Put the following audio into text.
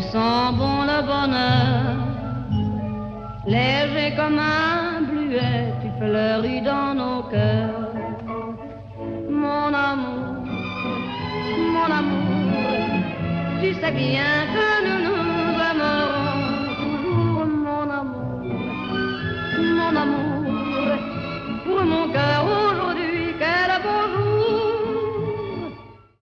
sens bon le bonheur. Léger comme un bluet, tu fleuris dans nos cœurs. Mon amour, mon amour, tu sais bien que